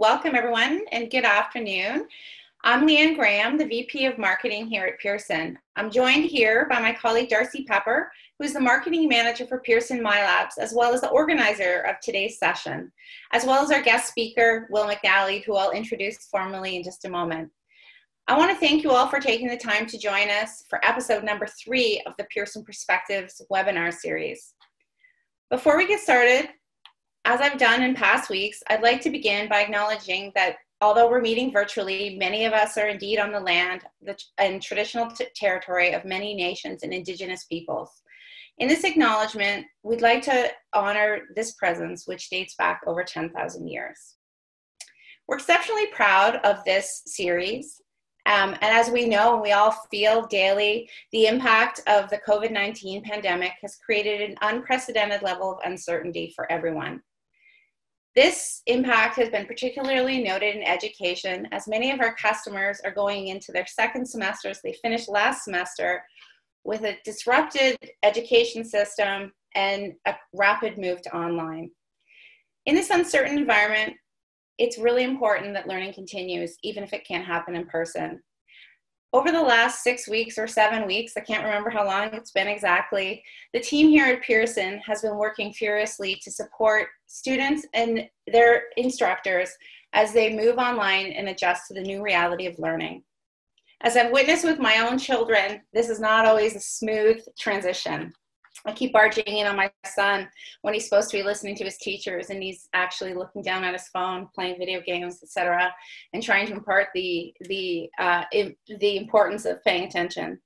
Welcome, everyone, and good afternoon. I'm Leanne Graham, the VP of Marketing here at Pearson. I'm joined here by my colleague Darcy Pepper, who is the Marketing Manager for Pearson MyLabs, as well as the organizer of today's session, as well as our guest speaker, Will McNally, who I'll introduce formally in just a moment. I want to thank you all for taking the time to join us for episode number three of the Pearson Perspectives webinar series. Before we get started, as I've done in past weeks, I'd like to begin by acknowledging that although we're meeting virtually, many of us are indeed on the land and traditional territory of many nations and Indigenous peoples. In this acknowledgement, we'd like to honor this presence, which dates back over 10,000 years. We're exceptionally proud of this series. Um, and as we know, and we all feel daily, the impact of the COVID 19 pandemic has created an unprecedented level of uncertainty for everyone. This impact has been particularly noted in education as many of our customers are going into their second semesters. They finished last semester with a disrupted education system and a rapid move to online. In this uncertain environment, it's really important that learning continues, even if it can't happen in person over the last six weeks or seven weeks, I can't remember how long it's been exactly, the team here at Pearson has been working furiously to support students and their instructors as they move online and adjust to the new reality of learning. As I've witnessed with my own children, this is not always a smooth transition. I keep barging in on my son when he's supposed to be listening to his teachers and he's actually looking down at his phone, playing video games, etc., and trying to impart the the uh, the importance of paying attention.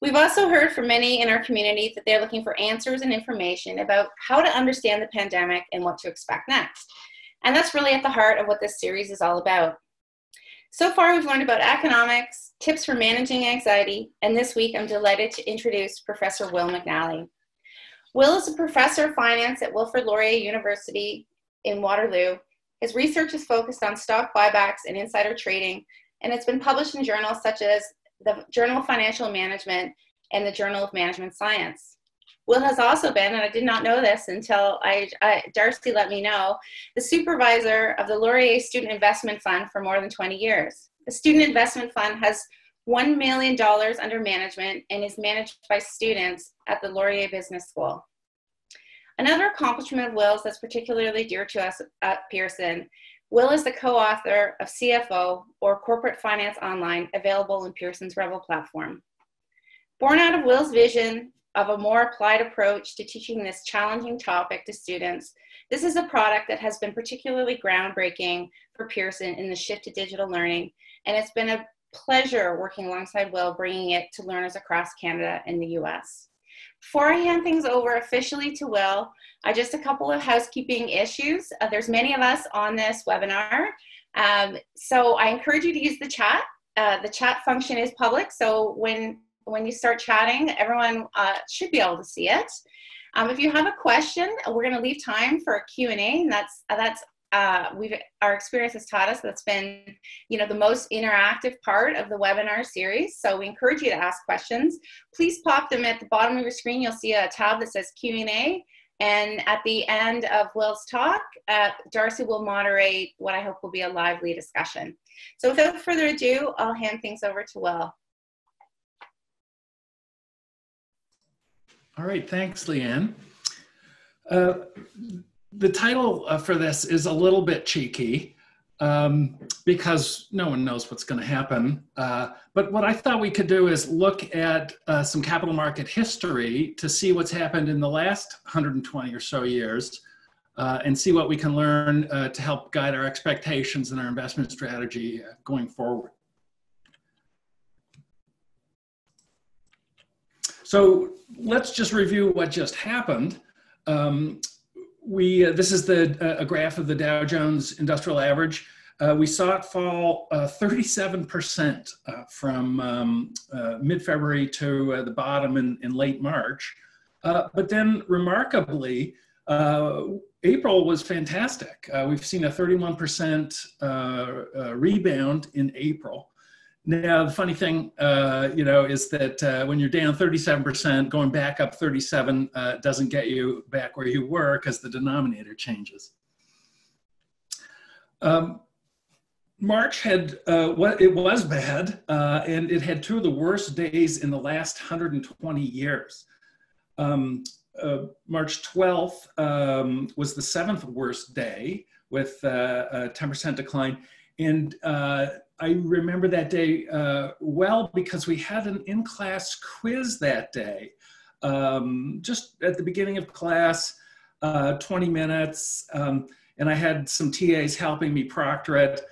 We've also heard from many in our community that they're looking for answers and information about how to understand the pandemic and what to expect next. And that's really at the heart of what this series is all about. So far, we've learned about economics, tips for managing anxiety, and this week I'm delighted to introduce Professor Will McNally. Will is a professor of finance at Wilfrid Laurier University in Waterloo. His research is focused on stock buybacks and insider trading, and it's been published in journals such as the Journal of Financial Management and the Journal of Management Science. Will has also been, and I did not know this until I, I, Darcy let me know, the supervisor of the Laurier Student Investment Fund for more than 20 years. The Student Investment Fund has $1 million under management and is managed by students at the Laurier Business School. Another accomplishment of Will's that's particularly dear to us at Pearson, Will is the co-author of CFO or Corporate Finance Online, available in Pearson's Revel platform. Born out of Will's vision of a more applied approach to teaching this challenging topic to students, this is a product that has been particularly groundbreaking for Pearson in the shift to digital learning, and it's been a pleasure working alongside Will, bringing it to learners across Canada and the US. Before I hand things over officially to Will, uh, just a couple of housekeeping issues. Uh, there's many of us on this webinar, um, so I encourage you to use the chat. Uh, the chat function is public, so when when you start chatting, everyone uh, should be able to see it. Um, if you have a question, we're going to leave time for a Q&A, and that's, that's uh, we've our experience has taught us that's been you know the most interactive part of the webinar series. So we encourage you to ask questions. Please pop them at the bottom of your screen. You'll see a tab that says q&a and at the end of will's talk uh, darcy will moderate what i hope will be a lively discussion. So without further ado i'll hand things over to will. All right thanks leanne. Uh, the title uh, for this is a little bit cheeky um, because no one knows what's going to happen. Uh, but what I thought we could do is look at uh, some capital market history to see what's happened in the last 120 or so years uh, and see what we can learn uh, to help guide our expectations and our investment strategy going forward. So let's just review what just happened. Um, we uh, this is the uh, a graph of the Dow Jones Industrial Average. Uh, we saw it fall 37% uh, uh, from um, uh, mid-February to the bottom in, in late March. but then, remarkably, April was fantastic. we've seen a 31% rebound in April. Now, the funny thing, uh, you know, is that uh, when you're down 37%, going back up 37 uh, doesn't get you back where you were because the denominator changes. Um, March had uh, what it was bad, uh, and it had two of the worst days in the last 120 years. Um, uh, March 12th um, was the seventh worst day with a 10% decline, and I remember that day uh, well because we had an in-class quiz that day, um, just at the beginning of class, 20 minutes, um, and I had some TAs helping me proctor it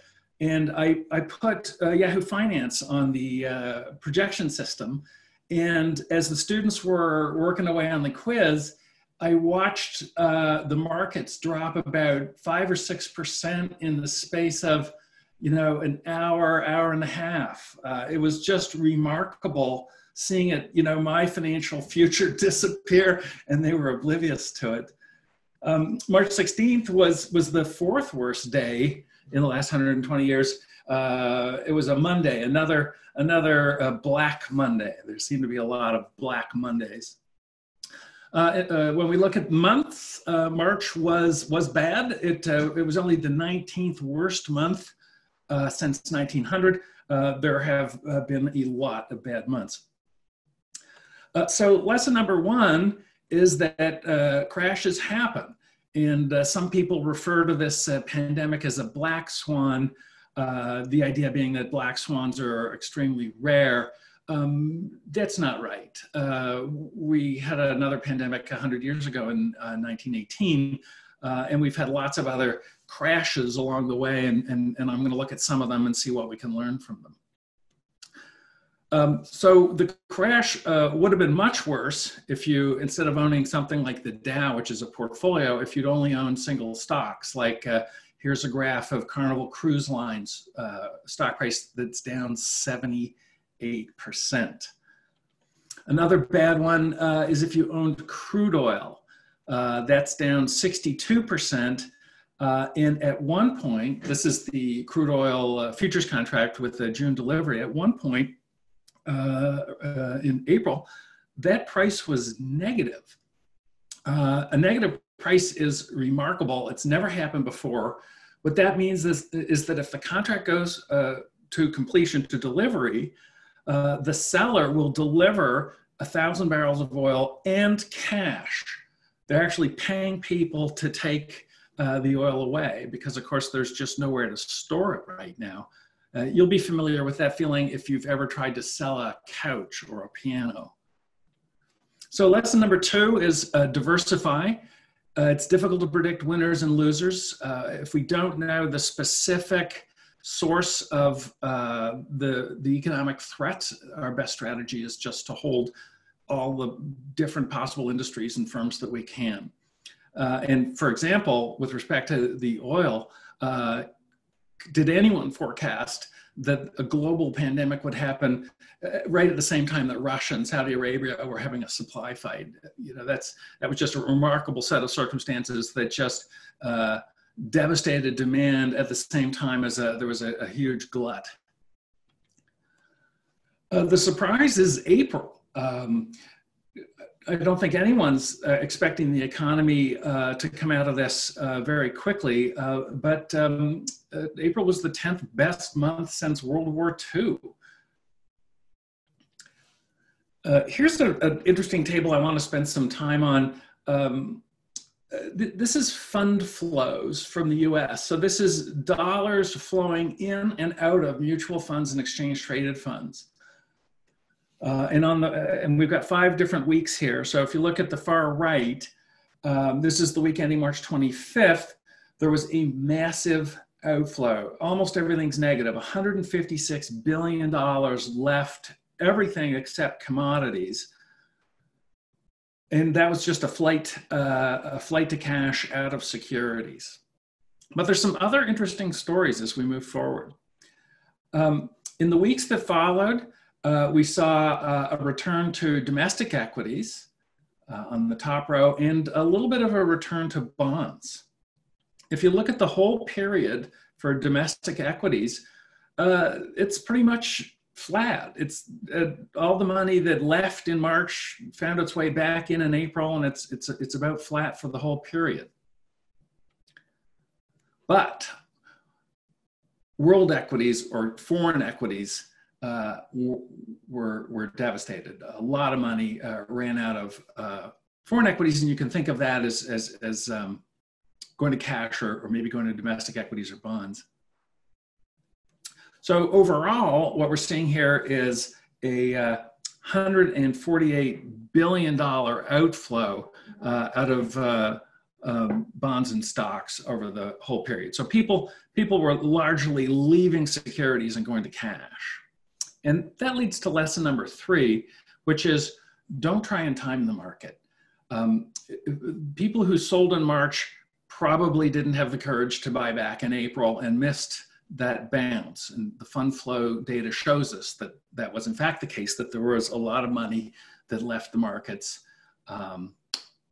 and I, I put uh, Yahoo Finance on the uh, projection system. And as the students were working away on the quiz, I watched uh, the markets drop about five or six percent in the space of, you know, an hour, hour and a half. Uh, it was just remarkable seeing it, you know, my financial future disappear, and they were oblivious to it. Um, March 16th was was the fourth worst day in the last 120 years. Uh, it was a Monday, another another uh, Black Monday. There seemed to be a lot of Black Mondays. Uh, uh when we look at months, uh, March was was bad. It uh, it was only the 19th worst month since 1900. there have been a lot of bad months. so lesson number one is that crashes happen. And uh, some people refer to this uh, pandemic as a black swan, uh, the idea being that black swans are extremely rare. Um, that's not right. Uh, we had another pandemic 100 years ago in 1918, uh, uh, and we've had lots of other crashes along the way, and, and, and I'm going to look at some of them and see what we can learn from them. Um, so the crash uh, would have been much worse if you, instead of owning something like the Dow, which is a portfolio, if you'd only owned single stocks. Like uh, here's a graph of Carnival Cruise Lines uh, stock price that's down 78%. Another bad one uh, is if you owned crude oil. Uh, that's down 62%. Uh, and at one point, this is the crude oil futures contract with the June delivery. At one point, uh, uh, in April, that price was negative. Uh, a negative price is remarkable. It's never happened before. What that means is, is that if the contract goes to completion to delivery, uh, the seller will deliver a thousand barrels of oil and cash. They're actually paying people to take uh, the oil away because, of course, there's just nowhere to store it right now. Uh, you'll be familiar with that feeling if you've ever tried to sell a couch or a piano. So lesson number two is uh, diversify. Uh, it's difficult to predict winners and losers. Uh, if we don't know the specific source of uh, the, the economic threat, our best strategy is just to hold all the different possible industries and firms that we can. Uh, and for example, with respect to the oil, did anyone forecast that a global pandemic would happen uh, right at the same time that Russia and Saudi Arabia were having a supply fight? You know, that's that was just a remarkable set of circumstances that just uh, devastated demand at the same time as a, there was a, a huge glut. Uh, the surprise is April. Um, I don't think anyone's uh, expecting the economy uh, to come out of this uh, very quickly, uh, but um, uh, April was the 10th best month since World War II. Uh, here's an interesting table I want to spend some time on. Um, th this is fund flows from the US. So this is dollars flowing in and out of mutual funds and exchange traded funds. Uh, and on the and we've got five different weeks here. So if you look at the far right, um, this is the week ending March 25th. There was a massive outflow. Almost everything's negative. 156 billion dollars left. Everything except commodities. And that was just a flight, uh, a flight to cash out of securities. But there's some other interesting stories as we move forward. Um, in the weeks that followed, uh, we saw uh, a return to domestic equities uh, on the top row and a little bit of a return to bonds. If you look at the whole period for domestic equities, uh, it's pretty much flat. It's uh, all the money that left in March found its way back in in April, and it's it's it's about flat for the whole period. But world equities or foreign equities uh, were, were devastated. A lot of money uh, ran out of uh, foreign equities, and you can think of that as, as, as um, going to cash or, or maybe going to domestic equities or bonds. So overall, what we're seeing here is a uh, $148 billion outflow uh, out of uh, um, bonds and stocks over the whole period. So people, people were largely leaving securities and going to cash. And that leads to lesson number three, which is don't try and time the market. Um, people who sold in March probably didn't have the courage to buy back in April and missed that bounce. And the fund flow data shows us that that was in fact the case, that there was a lot of money that left the markets um,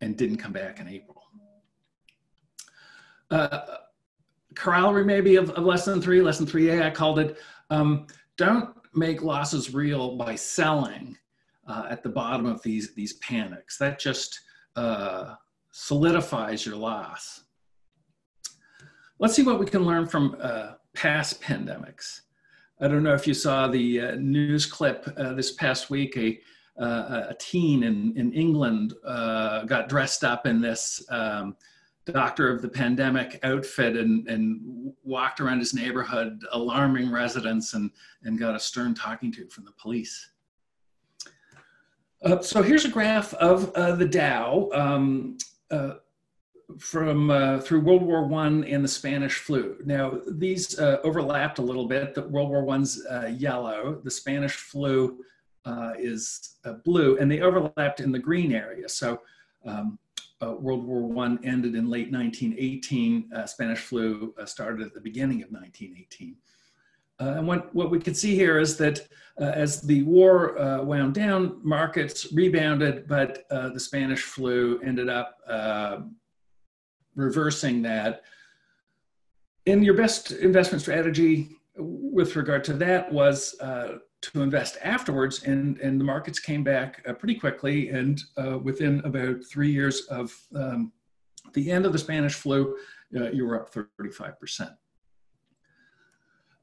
and didn't come back in April. Uh, corollary maybe of, of lesson three, lesson 3A, I called it, um, don't make losses real by selling uh, at the bottom of these, these panics. That just uh, solidifies your loss. Let's see what we can learn from uh, past pandemics. I don't know if you saw the uh, news clip uh, this past week. A, uh, a teen in, in England got dressed up in this um, doctor of the pandemic outfit and, and walked around his neighborhood, alarming residents, and, and got a stern talking to from the police. Uh, so here's a graph of uh, the Dow. Um, from uh, through World War One and the Spanish flu. Now these uh, overlapped a little bit. The World War One's uh, yellow, the Spanish flu uh, is uh, blue, and they overlapped in the green area. So um, uh, World War One ended in late 1918. Uh, Spanish flu uh, started at the beginning of 1918. Uh, and what, what we can see here is that as the war wound down, markets rebounded, but the Spanish flu ended up reversing that. And your best investment strategy with regard to that was uh, to invest afterwards, and, and the markets came back uh, pretty quickly. And uh, within about three years of um, the end of the Spanish flu, uh, you were up 35%.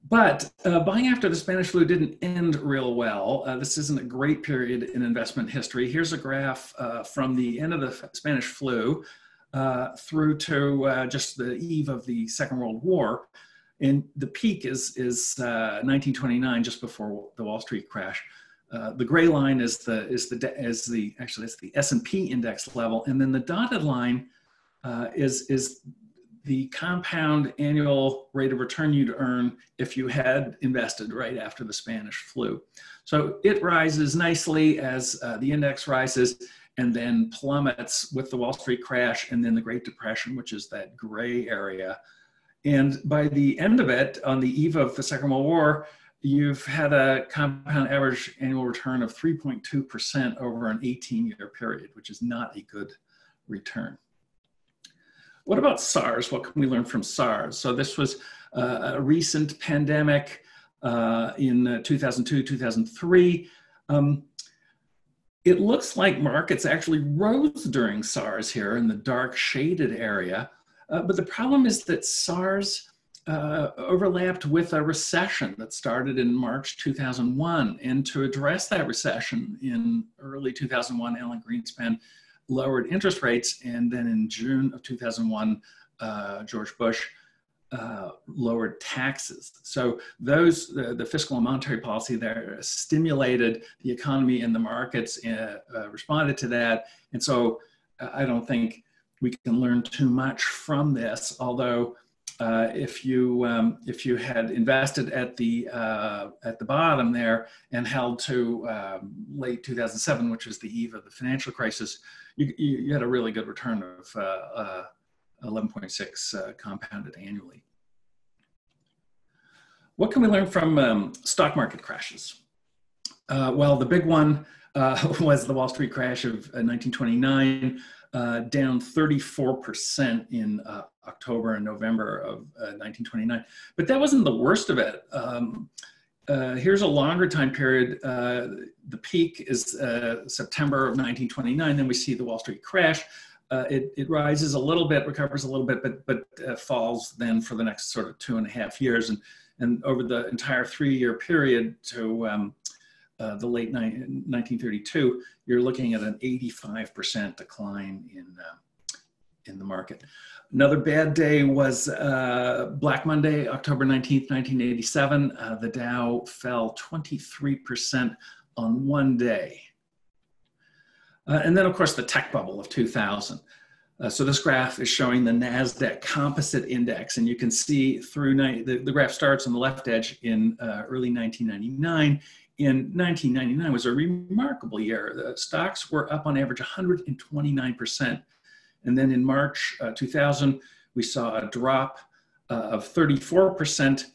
But uh, buying after the Spanish flu didn't end real well. Uh, this isn't a great period in investment history. Here's a graph uh, from the end of the Spanish flu through to just the eve of the Second World War. And the peak is, is uh, 1929, just before the Wall Street crash. Uh, the gray line is the is the is the actually it's the S and P index level, and then the dotted line uh, is is the compound annual rate of return you'd earn if you had invested right after the Spanish flu. So it rises nicely as uh, the index rises, and then plummets with the Wall Street crash and then the Great Depression, which is that gray area. And by the end of it, on the eve of the Second World War, you've had a compound average annual return of 3.2% over an 18 year period, which is not a good return. What about SARS? What can we learn from SARS? So, this was uh, a recent pandemic uh, in uh, 2002, 2003. Um, it looks like markets actually rose during SARS here in the dark shaded area. Uh, but the problem is that SARS uh, overlapped with a recession that started in March 2001. And to address that recession in early 2001, Alan Greenspan lowered interest rates. And then in June of 2001, uh, George Bush uh, lowered taxes. So those, the, the, fiscal and monetary policy there stimulated the economy and the markets uh, uh, responded to that. And so uh, I don't think we can learn too much from this, although uh, if you um, if you had invested at the uh, at the bottom there and held to um, late 2007, which was the eve of the financial crisis, you, you had a really good return of 11.6 uh, compounded annually. What can we learn from um, stock market crashes? Uh, well, the big one uh, was the Wall Street crash of 1929, uh, uh, down 34% in uh, October and November of 1929. But that wasn't the worst of it. Um, uh, here's a longer time period. Uh, the peak is uh, September of 1929. Then we see the Wall Street crash. Uh, it, it, rises a little bit, recovers a little bit, but, but uh, falls then for the next sort of two and a half years. And, And over the entire three-year period to um, uh, the late 1932, you're looking at an 85% decline in, uh, in the market. Another bad day was uh, Black Monday, October 19th, 1987. Uh, the Dow fell 23% on one day. Uh, and then, of course, the tech bubble of 2000. Uh, so this graph is showing the NASDAQ Composite Index, and you can see through, the, the graph starts on the left edge in uh, early 1999. In 1999 was a remarkable year. The stocks were up on average 129%. And then in March uh, 2000, we saw a drop uh, of 34%,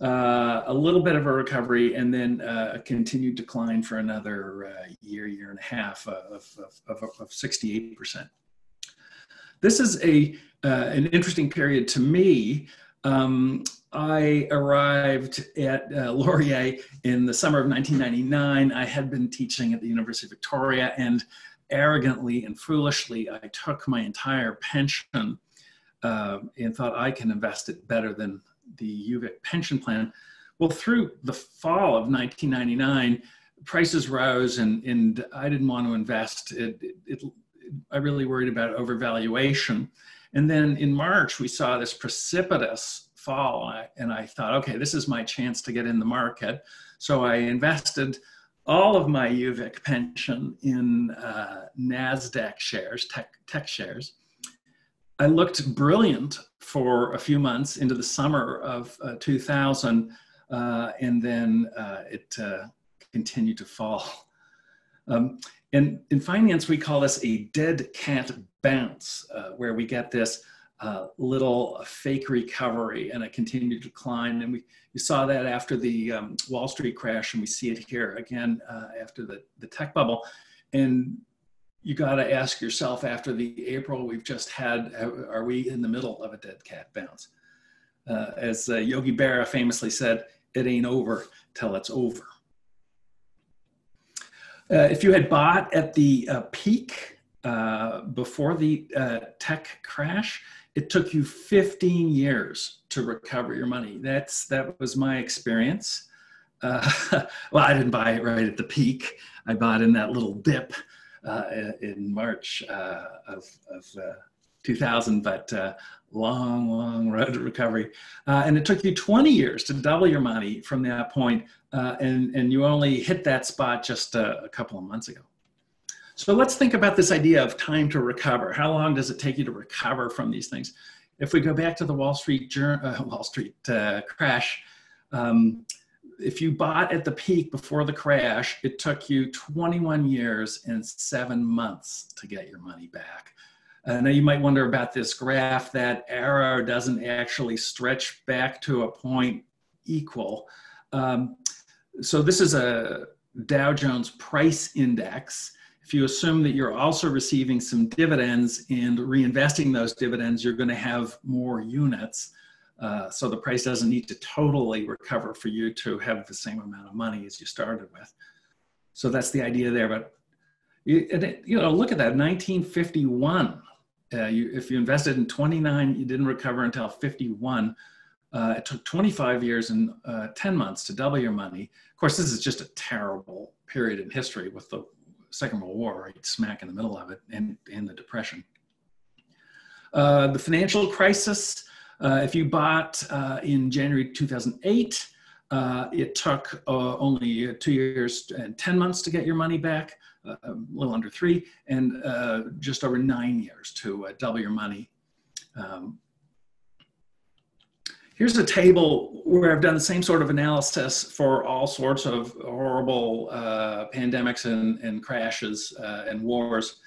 uh, a little bit of a recovery, and then uh, a continued decline for another uh, year, year and a half of, of, of, of 68%. This is a, uh, an interesting period to me. Um, I arrived at uh, Laurier in the summer of 1999. I had been teaching at the University of Victoria, and arrogantly and foolishly, I took my entire pension uh, and thought I can invest it better than the UVic pension plan. Well, through the fall of 1999, prices rose, and, and I didn't want to invest. It, it, it, I really worried about overvaluation. And then in March, we saw this precipitous fall, and I thought, okay, this is my chance to get in the market. So I invested all of my UVic pension in uh, NASDAQ shares, tech, tech shares. I looked brilliant for a few months into the summer of uh, 2000, uh, and then uh, it uh, continued to fall. Um, in, in finance, we call this a dead cat bounce, uh, where we get this uh, little fake recovery and a continued decline. And we, we saw that after the um, Wall Street crash, and we see it here again uh, after the, the tech bubble. And you got to ask yourself after the April we've just had, are we in the middle of a dead cat bounce? Uh, as uh, Yogi Berra famously said, it ain't over till it's over. Uh, if you had bought at the uh, peak before the tech crash, it took you 15 years to recover your money. That's that was my experience. Uh, well, I didn't buy it right at the peak. I bought in that little dip in March of, of 2000, but uh, long, long road to recovery. Uh, and it took you 20 years to double your money from that point, uh, and, and you only hit that spot just a, a couple of months ago. So let's think about this idea of time to recover. How long does it take you to recover from these things? If we go back to the Wall Street, uh, Wall Street uh, crash, um, if you bought at the peak before the crash, it took you 21 years and seven months to get your money back. Uh, now you might wonder about this graph. That arrow doesn't actually stretch back to a point equal. Um, so this is a Dow Jones price index. If you assume that you're also receiving some dividends and reinvesting those dividends, you're going to have more units. Uh, so the price doesn't need to totally recover for you to have the same amount of money as you started with. So that's the idea there. But you, you know, look at that, 1951 uh, you, if you invested in 29, you didn't recover until 51. Uh, it took 25 years and uh, 10 months to double your money. Of course, this is just a terrible period in history with the Second World War right smack in the middle of it and, and the Depression. Uh, the financial crisis, uh, if you bought uh, in January 2008, it took only two years and 10 months to get your money back uh, a little under three, and uh, just over nine years to uh, double your money. Um, here's a table where I've done the same sort of analysis for all sorts of horrible uh, pandemics and, and crashes uh, and wars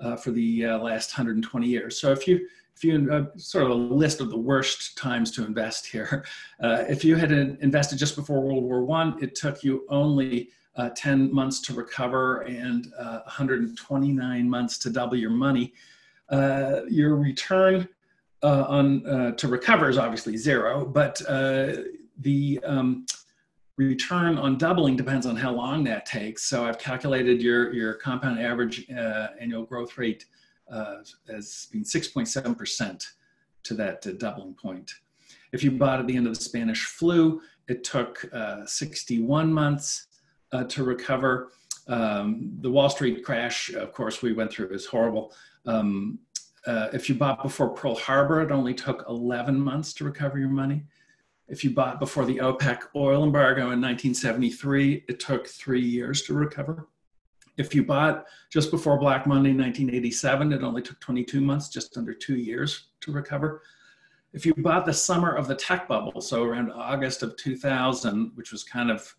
uh, for the last 120 years. So if you if you uh, sort of a list of the worst times to invest here, uh, if you had invested just before World War One, it took you only uh, 10 months to recover and uh, 129 months to double your money. Uh, your return uh, on uh, to recover is obviously zero, but uh, the um, return on doubling depends on how long that takes. So I've calculated your, your compound average annual growth rate as being 6.7% to that doubling point. If you bought at the end of the Spanish flu, it took uh, 61 months uh, to recover. Um, the Wall Street crash, of course, we went through is horrible. Um, uh, if you bought before Pearl Harbor, it only took 11 months to recover your money. If you bought before the OPEC oil embargo in 1973, it took three years to recover. If you bought just before Black Monday 1987, it only took 22 months, just under two years to recover. If you bought the summer of the tech bubble, so around August of 2000, which was kind of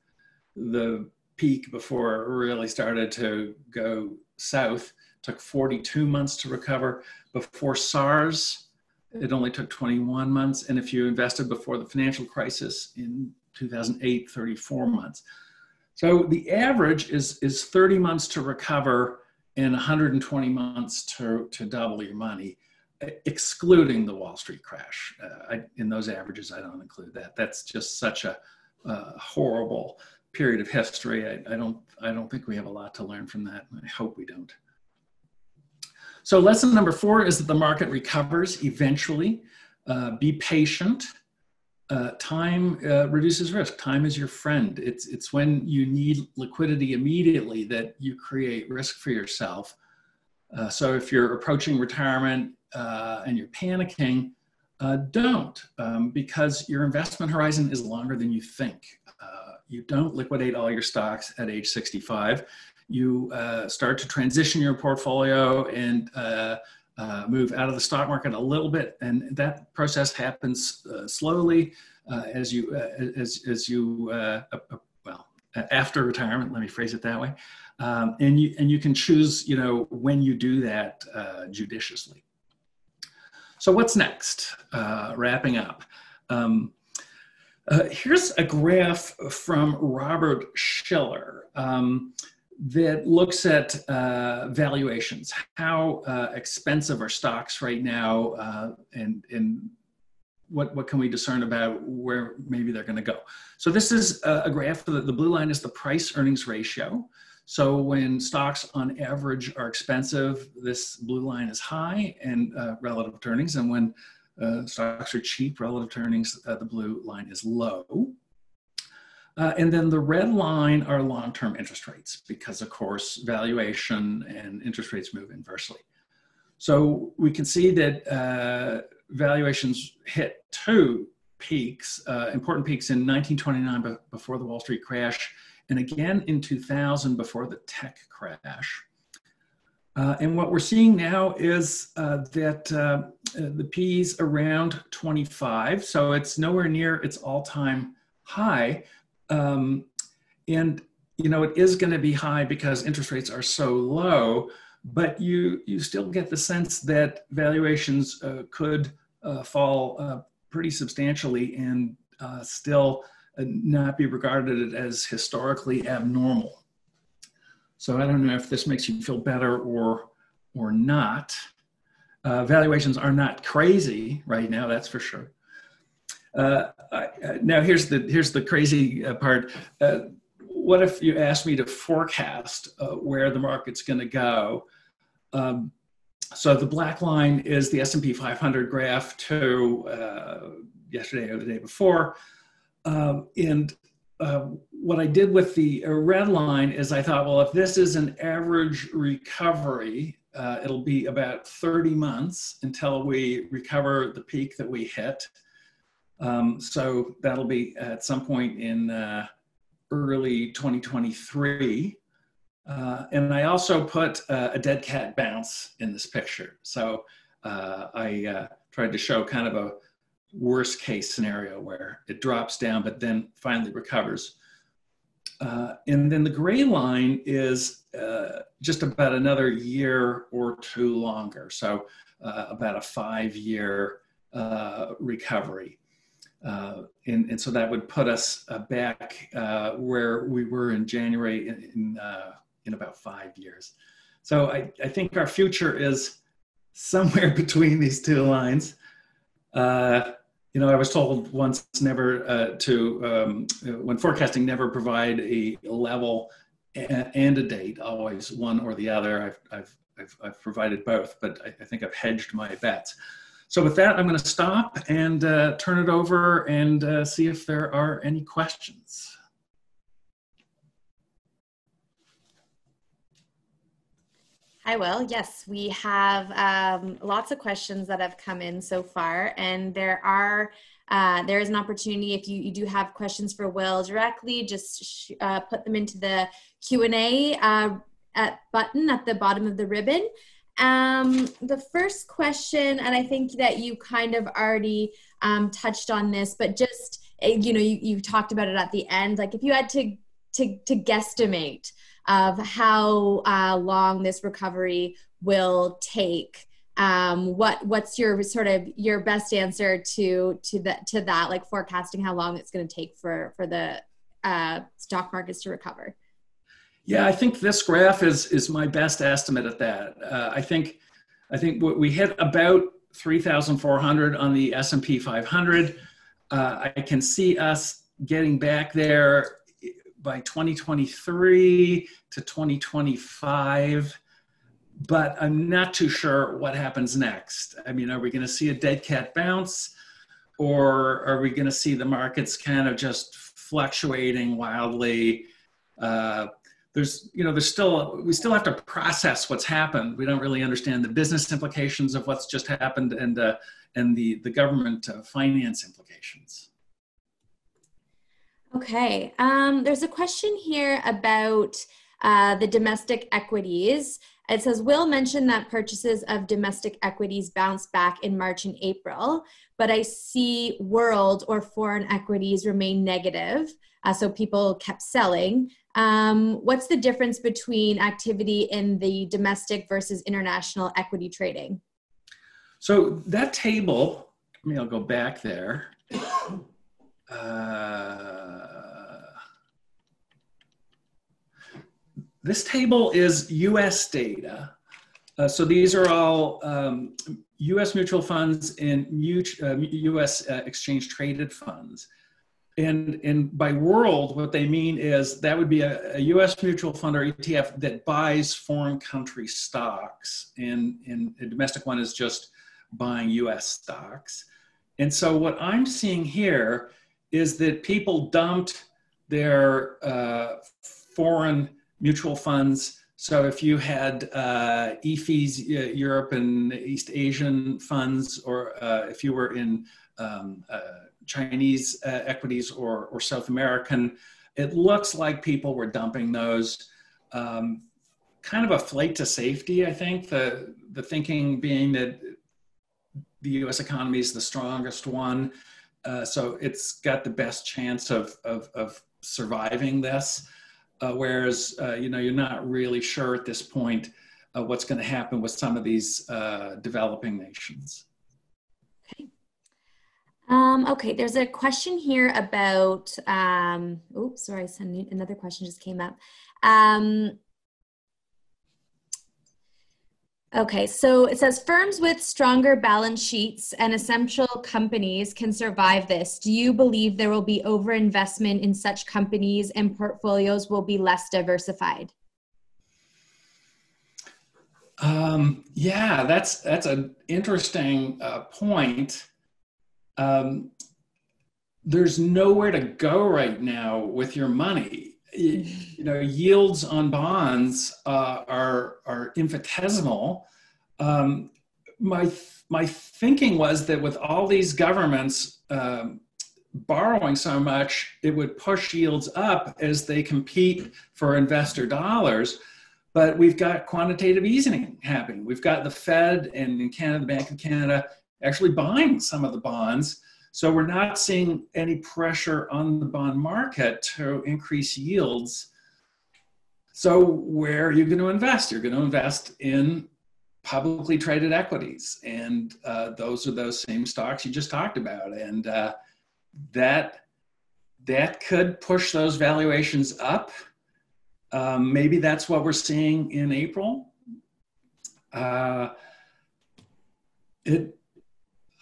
the peak before it really started to go south, took 42 months to recover. Before SARS, it only took 21 months. And if you invested before the financial crisis in 2008, 34 months. So the average is, is 30 months to recover and 120 months to, to double your money, excluding the Wall Street crash. Uh, I, in those averages, I don't include that. That's just such a uh, horrible period of history. I, I, don't, I don't think we have a lot to learn from that. I hope we don't. So lesson number four is that the market recovers eventually. Uh, be patient. Uh, time uh, reduces risk. Time is your friend. It's, it's when you need liquidity immediately that you create risk for yourself. Uh, so if you're approaching retirement uh, and you're panicking, uh, don't, um, because your investment horizon is longer than you think. You don't liquidate all your stocks at age 65 you uh, start to transition your portfolio and uh, uh, move out of the stock market a little bit, and that process happens uh, slowly uh, as you uh, as as you well after retirement. Let me phrase it that way, um, and you and you can choose you know when you do that judiciously. So what's next? wrapping up. Um, uh, here's a graph from Robert Shiller. Um, that looks at uh, valuations. How uh, expensive are stocks right now, uh, and and what what can we discern about where maybe they're going to go? So this is a graph. The, the blue line is the price earnings ratio. So when stocks on average are expensive, this blue line is high and uh, relative to earnings, and when uh, stocks are cheap relative to earnings, uh, the blue line is low. Uh, and then the red line are long-term interest rates because of course valuation and interest rates move inversely. So we can see that uh, valuations hit two peaks, uh, important peaks in 1929 before the Wall Street crash, and again in 2000 before the tech crash. Uh, and what we're seeing now is uh, that uh, the P is around 25, so it's nowhere near its all-time high, um, and you know it is going to be high because interest rates are so low, but you you still get the sense that valuations uh, could uh, fall uh, pretty substantially and still not be regarded as historically abnormal. So I don't know if this makes you feel better or or not. Uh, valuations are not crazy right now, that's for sure. Uh, now here's the here's the crazy uh, part. Uh, what if you asked me to forecast uh, where the market's going to go? Um, so the black line is the S&P 500 graph to uh, yesterday or the day before, um, and uh, what I did with the red line is I thought, well, if this is an average recovery, it'll be about 30 months until we recover the peak that we hit. Um, so that'll be at some point in uh, early 2023. Uh, and I also put uh, a dead cat bounce in this picture. So uh, I uh, tried to show kind of a worst case scenario where it drops down but then finally recovers. Uh, and then the gray line is just about another year or two longer. So about a five year recovery. Uh, and, and so that would put us uh, back uh, where we were in January in, in, uh, in about five years. So I, I, think our future is somewhere between these two lines. Uh, you know, I was told once never uh, to, um, when forecasting, never provide a level and a date, always one or the other. I've, I've, I've, I've provided both, but I, I think I've hedged my bets. so with that, I'm going to stop and uh, turn it over and uh, see if there are any questions. Hi, Will. Yes, we have um, lots of questions that have come in so far, and there are uh, there is an opportunity if you, you do have questions for Will directly, just uh, put them into the Q and A uh, button at the bottom of the ribbon. Um, the first question, and I think that you kind of already um, touched on this, but just eh, you know, you, you talked about it at the end. Like if you had to to, to guesstimate of how uh, long this recovery will take, um, what what's your sort of your best answer to to that to that, like forecasting how long it's going to take for for the uh, stock markets to recover? Yeah, I think this graph is is my best estimate at that. Uh, I think I think we hit about 3,400 on the S&P 500. Uh, I can see us getting back there by 2023 to 2025, but I'm not too sure what happens next. I mean, are we going to see a dead cat bounce, or are we going to see the markets kind of just fluctuating wildly? Uh, there's you know there's still we still have to process what's happened we don't really understand the business implications of what's just happened and uh, and the the government uh, finance implications okay um, there's a question here about uh, the domestic equities it says will mention that purchases of domestic equities bounced back in march and april but i see world or foreign equities remain negative uh, so people kept selling um, what's the difference between activity in the domestic versus international equity trading? So that table, I mean, I'll go back there. Uh, this table is US data. Uh, so these are all um, US mutual funds and uh, US uh, exchange traded funds. And, and by world, what they mean is that would be a, a, US mutual fund or ETF that buys foreign country stocks. And, and a domestic one is just buying US stocks. And so what I'm seeing here is that people dumped their uh, foreign mutual funds. So if you had uh, EAFEs, uh, Europe and East Asian funds, or uh, if you were in um, uh, Chinese uh, equities or, or South American. It looks like people were dumping those. Um, kind of a flight to safety, I think. The, the thinking being that the US economy is the strongest one. Uh, so it's got the best chance of, of, of surviving this. Uh, whereas, uh, you know, you're not really sure at this point uh, what's going to happen with some of these uh, developing nations. Um, okay, there's a question here about, um, oops, sorry, another question just came up. Um, okay, so it says firms with stronger balance sheets and essential companies can survive this. Do you believe there will be overinvestment in such companies and portfolios will be less diversified? Um, yeah, that's that's an interesting uh, point um, there's nowhere to go right now with your money. You know, yields on bonds uh, are are infinitesimal. Um, my my thinking was that with all these governments um, borrowing so much, it would push yields up as they compete for investor dollars. But we've got quantitative easing happening. We've got the Fed and in Canada, the Bank of Canada, actually buying some of the bonds. So we're not seeing any pressure on the bond market to increase yields. So where are you going to invest? You're going to invest in publicly traded equities, and uh, those are those same stocks you just talked about, and uh, that that could push those valuations up. Um, maybe that's what we're seeing in April. Uh, it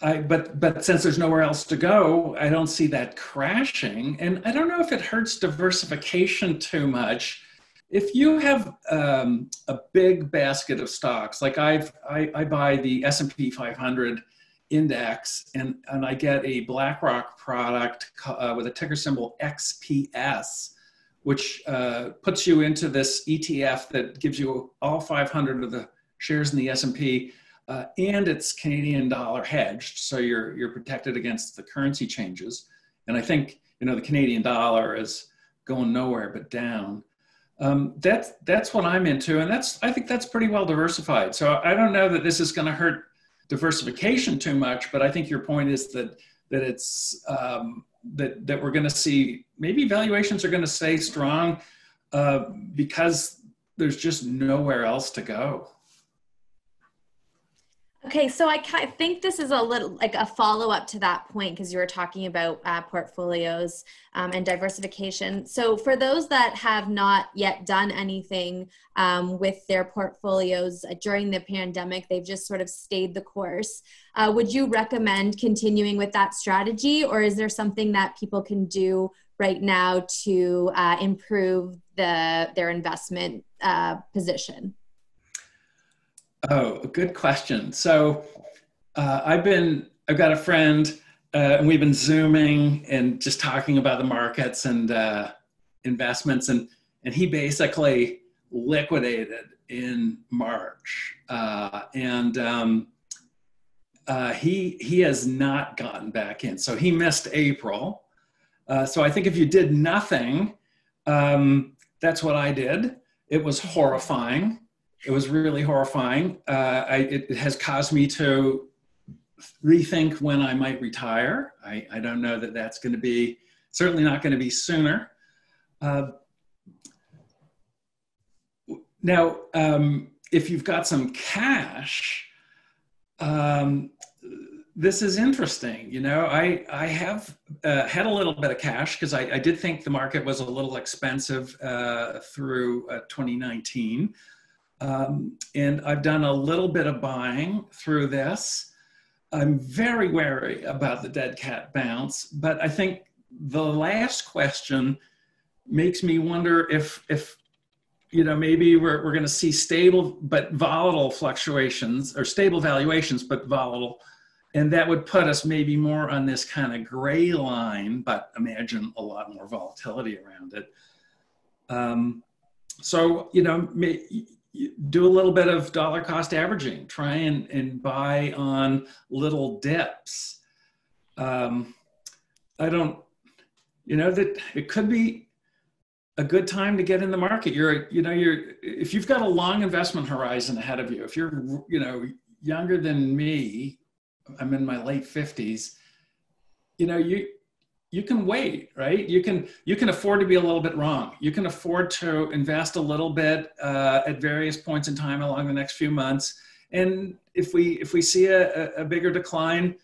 I, but but since there's nowhere else to go, I don't see that crashing. And I don't know if it hurts diversification too much. If you have um, a big basket of stocks, like I've I, I buy the S and P 500 index and, and I get a BlackRock product uh, with a ticker symbol XPS, which uh, puts you into this ETF that gives you all 500 of the shares in the S&P uh, and it's Canadian dollar hedged, so you're you're protected against the currency changes. And I think you know the Canadian dollar is going nowhere but down. Um, that's that's what I'm into, and that's I think that's pretty well diversified. So I don't know that this is going to hurt diversification too much, but I think your point is that that it's um, that that we're going to see maybe valuations are going to stay strong uh, because there's just nowhere else to go. Okay, so I think this is a little like a follow up to that point because you were talking about uh, portfolios um, and diversification. So, for those that have not yet done anything um, with their portfolios during the pandemic, they've just sort of stayed the course. Uh, would you recommend continuing with that strategy, or is there something that people can do right now to uh, improve the their investment uh, position? Oh, good question. So uh, I've been, I've got a friend, uh, and we've been zooming and just talking about the markets and uh, investments, and and he basically liquidated in March, uh, and um, uh, he he has not gotten back in. So he missed April. Uh, so I think if you did nothing, um, that's what I did. It was horrifying it was really horrifying. Uh, I, it has caused me to rethink when I might retire. I, I don't know that that's going to be, certainly not going to be sooner. Uh, now, um, if you've got some cash, um, this is interesting. You know, I I have uh, had a little bit of cash because I, I, did think the market was a little expensive uh, through uh, 2019. Um, and I've done a little bit of buying through this. I'm very wary about the dead cat bounce, but I think the last question makes me wonder if, if you know, maybe we're, we're going to see stable but volatile fluctuations or stable valuations but volatile. And that would put us maybe more on this kind of gray line, but imagine a lot more volatility around it. Um, so, you know, do a little bit of dollar cost averaging, try and, and buy on little dips. Um, I don't, you know, that it could be a good time to get in the market. You're, you know, you're, if you've got a long investment horizon ahead of you, if you're, you know, younger than me, I'm in my late 50s, you know, you, you can wait right? You can you can afford to be a little bit wrong. You can afford to invest a little bit uh, at various points in time along the next few months. And if we if we see a, a bigger decline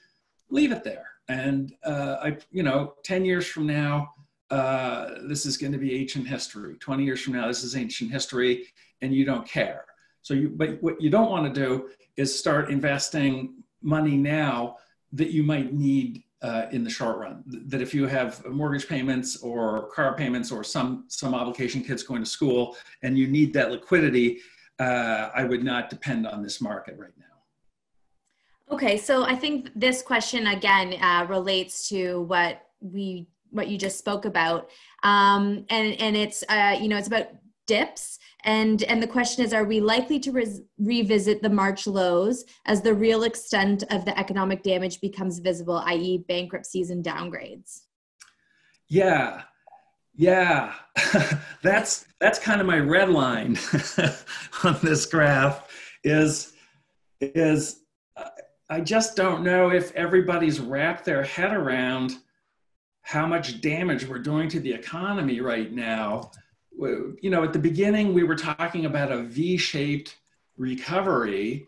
leave it there. And uh, i you know 10 years from now uh, this is going to be ancient history. 20 years from now this is ancient history and you don't care. So you but what you don't want to do is start investing money now that you might need uh, in the short run. That if you have mortgage payments or car payments or some some obligation kids going to school and you need that liquidity, uh, I would not depend on this market right now. Okay, so I think this question again uh, relates to what we what you just spoke about, um, and and it's uh, you know it's about dips and and the question is are we likely to re- revisit the march lows as the real extent of the economic damage becomes visible i.e bankruptcies and downgrades? Yeah. Yeah. That's that's kind of my red line on this graph is is i just don't know if everybody's wrapped their head around how much damage we're doing to the economy right now you know, at the beginning, we were talking about a V shaped recovery.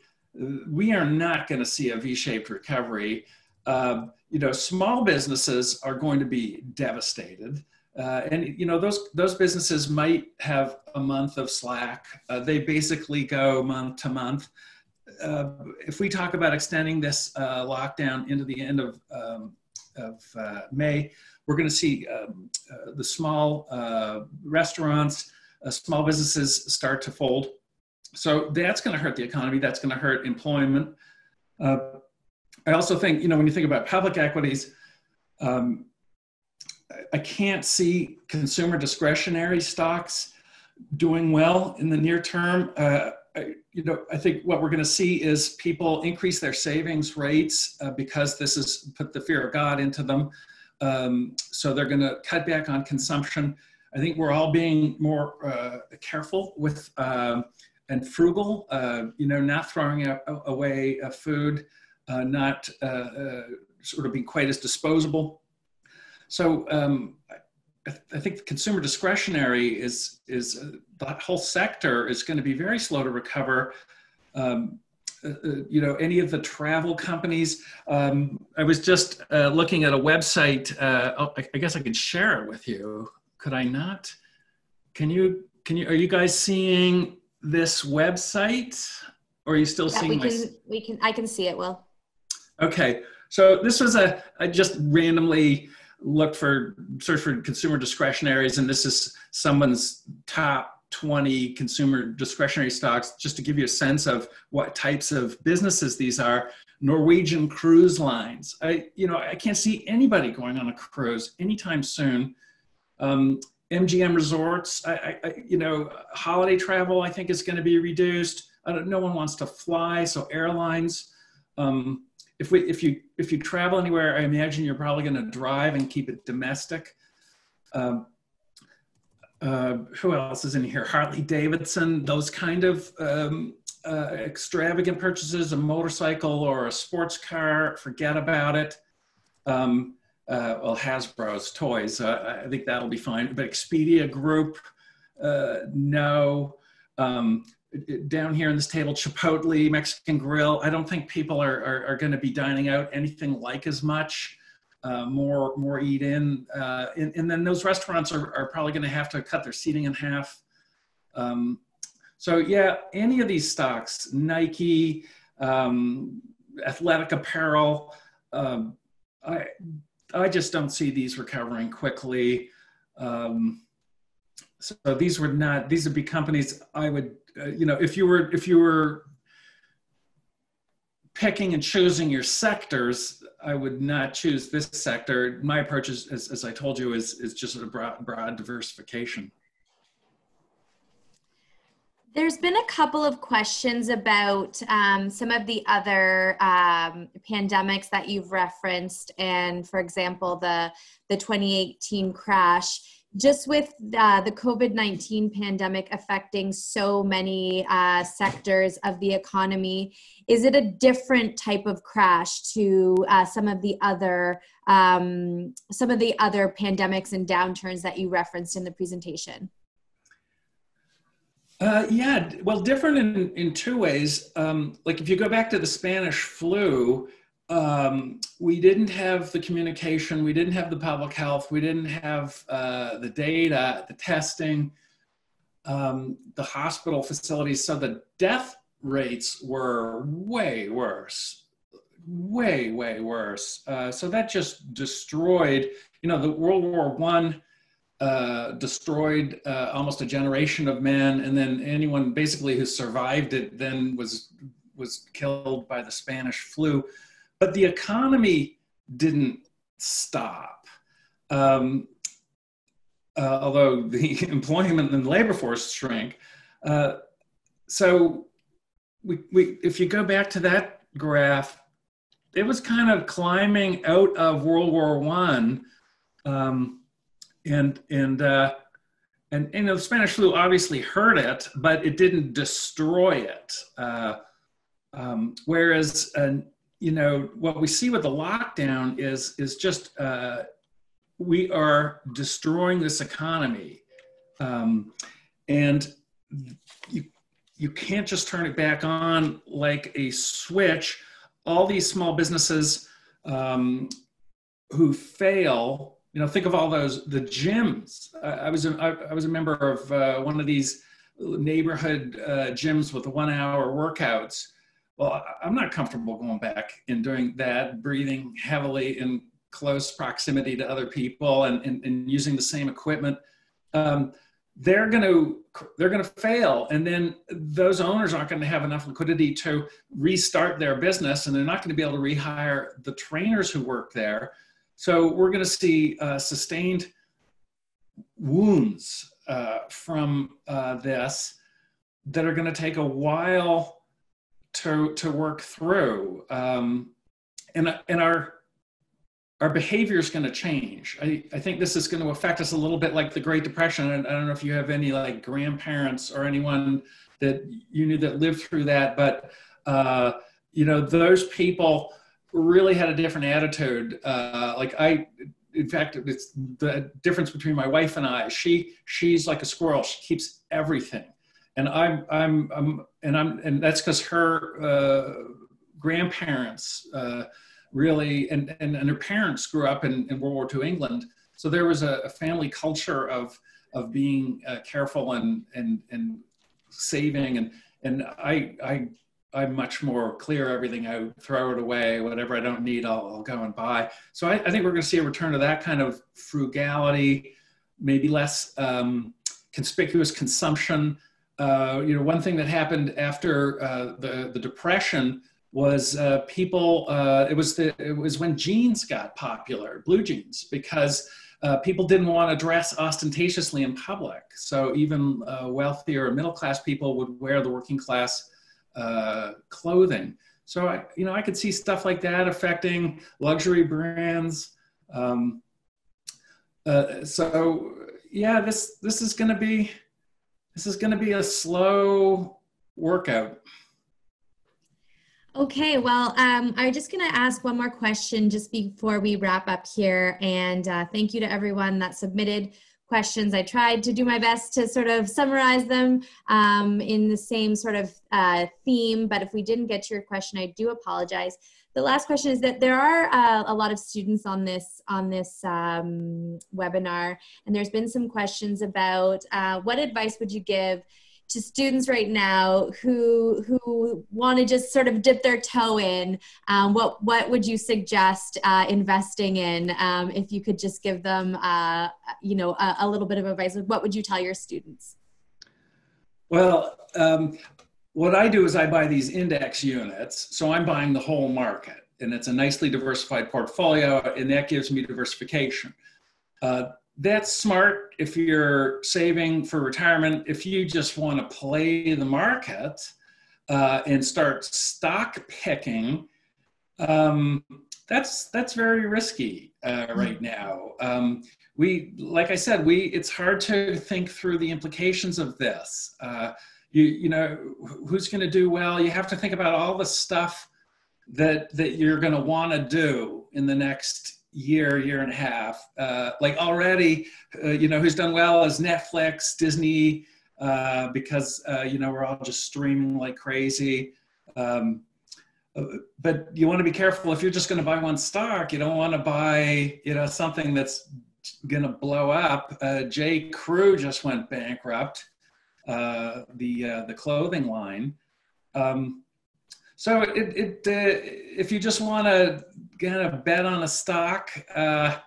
We are not going to see a V shaped recovery. Uh, you know, small businesses are going to be devastated. Uh, and you know those those businesses might have a month of slack. Uh, they basically go month to month. Uh, if we talk about extending this uh, lockdown into the end of um, of uh, May, we're going to see um, uh, the small uh, restaurants, uh, small businesses start to fold. So that's going to hurt the economy. That's going to hurt employment. Uh, I also think, you know, when you think about public equities, um, I can't see consumer discretionary stocks doing well in the near term. Uh, you know, I think what we're going to see is people increase their savings rates uh, because this has put the fear of God into them. Um, so they're going to cut back on consumption. I think we're all being more uh, careful with um, and frugal. Uh, you know, not throwing away uh, food, uh, not sort of being quite as disposable. So um, I, I, think the consumer discretionary is is uh, that whole sector is going to be very slow to recover. Um, uh, uh, you know, any of the travel companies. Um, I was just uh, looking at a website. Uh, oh, I, I, guess I could share it with you. Could I not? Can you? Can you? Are you guys seeing this website? Or are you still yeah, seeing? We can. My... We can. I can see it. Will. Okay. So this was a just randomly look for search for consumer discretionaries, and this is someone's top 20 consumer discretionary stocks, just to give you a sense of what types of businesses these are. Norwegian cruise lines. I, you know, I can't see anybody going on a cruise anytime soon. Um, MGM resorts, I, I, you know, holiday travel, I think is going to be reduced. no one wants to fly, so airlines. Um, if we if you if you travel anywhere, I imagine you're probably going to drive and keep it domestic. Um, uh, who else is in here? Harley Davidson, those kind of um, uh, extravagant purchases, a motorcycle or a sports car, forget about it. Um, uh, well, Hasbro's toys, uh, I think that'll be fine. But Expedia Group, uh, no. Um, down here in this table, Chipotle, Mexican Grill. I don't think people are, are, are going to be dining out anything like as much. Uh, more more eat in, uh, and, and, then those restaurants are, are probably going to have to cut their seating in half. Um, so yeah, any of these stocks, Nike, um, athletic apparel, um, I I just don't see these recovering quickly. Um, so these would not these would be companies I would uh, you know, if you were if you were picking and choosing your sectors, I would not choose this sector. My approach is, as, as I told you, is is just a broad, broad diversification. There's been a couple of questions about um, some of the other um, pandemics that you've referenced, and for example, the the 2018 crash just with uh, the COVID 19 pandemic affecting so many uh, sectors of the economy, is it a different type of crash to uh, some of the other um, some of the other pandemics and downturns that you referenced in the presentation? Uh, yeah, well, different in, in two ways. Um, like if you go back to the Spanish flu, um, we didn't have the communication, we didn't have the public health, we didn't have uh, the data, the testing, um, the hospital facilities. So the death rates were way worse, way, way worse. Uh, so that just destroyed, you know, the World War One uh, destroyed uh, almost a generation of men, and then anyone basically who survived it then was was killed by the Spanish flu but the economy didn't stop. Um, uh, although the employment and labor force shrank. Uh, so we, we, if you go back to that graph, it was kind of climbing out of World War One, um, and and uh, and and the Spanish flu obviously hurt it, but it didn't destroy it. Uh, um, whereas you know, what we see with the lockdown is is just uh, we are destroying this economy, um, and you you can't just turn it back on like a switch. All these small businesses um, who fail, you know, think of all those the gyms. I, I was a, I, I, was a member of uh, one of these neighborhood uh, gyms with one hour workouts well, I'm not comfortable going back and doing that, breathing heavily in close proximity to other people and, and, and using the same equipment. Um, they're going to they're going to fail and then those owners aren't going to have enough liquidity to restart their business and they're not going to be able to rehire the trainers who work there so we're going to see uh, sustained wounds uh, from uh, this that are going to take a while to to work through um, and and our our behavior is going to change. I, I think this is going to affect us a little bit like the Great Depression. I don't know if you have any like grandparents or anyone that you knew that lived through that, but uh, you know, those people really had a different attitude. Uh, like I, in fact, it's the difference between my wife and I. She she's like a squirrel. She keeps everything, and I'm I'm, I'm and I'm and that's because her uh, grandparents. Uh, really, and, and, and her parents grew up in, in World War II England. So there was a, a family culture of, of being uh, careful and, and, and saving. And, and I, I, I'm much more clear everything I throw it away, whatever I don't need, I'll, I'll go and buy. So I, I think we're going to see a return to that kind of frugality, maybe less um, conspicuous consumption. Uh, you know, one thing that happened after uh, the, the Depression was uh, people. Uh, it was the it was when jeans got popular, blue jeans, because uh, people didn't want to dress ostentatiously in public. So even uh, wealthier middle class people would wear the working class clothing. So I, you know, I could see stuff like that affecting luxury brands. Um, so yeah, this this is going to be this is going to be a slow workout. Okay, well, um, I'm just going to ask one more question just before we wrap up here. And uh, thank you to everyone that submitted questions. I tried to do my best to sort of summarize them um, in the same sort of uh, theme, but if we didn't get to your question, I do apologize. The last question is that there are uh, a lot of students on this on this um, webinar, and there's been some questions about uh, what advice would you give to students right now who who want to just sort of dip their toe in um, what what would you suggest uh, investing in? Um, if you could just give them uh, you know a, a, little bit of advice what would you tell your students? Well um, what i do is i buy these index units so i'm buying the whole market and it's a nicely diversified portfolio and that gives me diversification uh, that's smart if you're saving for retirement. If you just want to play the market uh, and start stock picking, um, that's that's very risky uh, hmm. right now. Um, we, like I said, we it's hard to think through the implications of this. Uh, you you know who's going to do well. You have to think about all the stuff that that you're going to want to do in the next year, year and a half. Uh, like already, uh, you know, who's done well is Netflix, Disney, uh, because, uh, you know, we're all just streaming like crazy. Um, uh, but you want to be careful if you're just going to buy one stock, you don't want to buy, you know, something that's going to blow up. Uh, J. Crew just went bankrupt, the, the clothing line. Um, so it, it uh, if you just want to kind of bet on a stock, uh,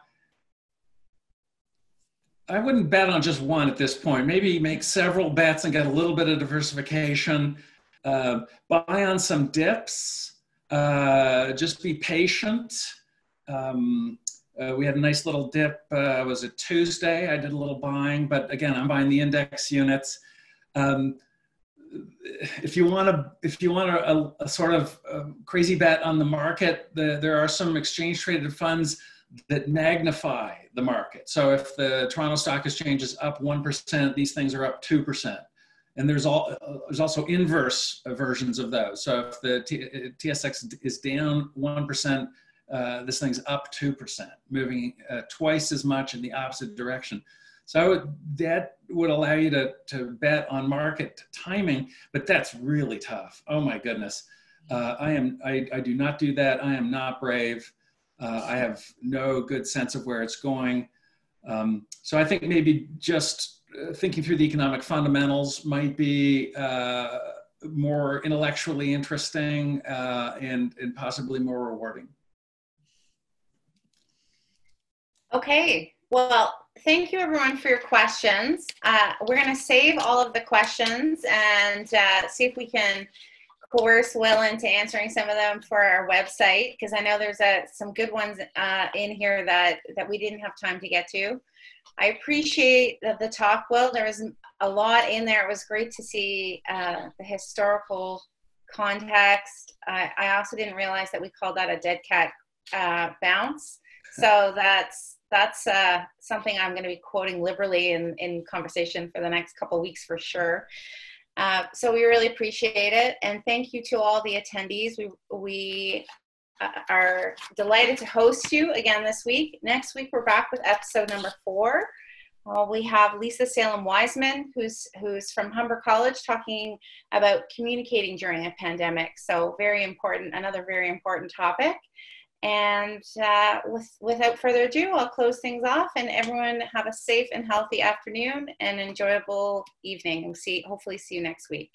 I wouldn't bet on just one at this point. Maybe make several bets and get a little bit of diversification. Uh, buy on some dips. Uh, just be patient. Um, uh, we had a nice little dip. Uh, was it Tuesday? I did a little buying, but again, I'm buying the index units. Um, if you want if you want a, a, a sort of um, crazy bet on the market the, there are some exchange traded funds that magnify the market. So if the toronto stock exchange is up 1% these things are up 2% and there's all there's also inverse versions of those. So if the T, tsx is down 1% uh, this thing's up 2% moving uh, twice as much in the opposite direction so that would allow you to, to bet on market timing, but that's really tough. Oh my goodness. Uh, I am, I, I do not do that. I am not brave. Uh, I have no good sense of where it's going. Um, so I think maybe just uh, thinking through the economic fundamentals might be uh, more intellectually interesting uh, and, and possibly more rewarding. Okay. Well, thank you everyone for your questions. Uh, we're going to save all of the questions and uh, see if we can coerce Will into answering some of them for our website because I know there's a, some good ones uh, in here that, that we didn't have time to get to. I appreciate the, the talk, Will. There was a lot in there. It was great to see uh, the historical context. I, I also didn't realize that we called that a dead cat uh, bounce. So that's that's uh, something I'm going to be quoting liberally in, in conversation for the next couple weeks for sure. Uh, so we really appreciate it, and thank you to all the attendees. We we uh, are delighted to host you again this week. Next week we're back with episode number four. We have Lisa Salem Wiseman, who's who's from Humber College, talking about communicating during a pandemic. So very important, another very important topic. And uh, with, without further ado, I'll close things off and everyone have a safe and healthy afternoon and enjoyable evening. And see, hopefully see you next week.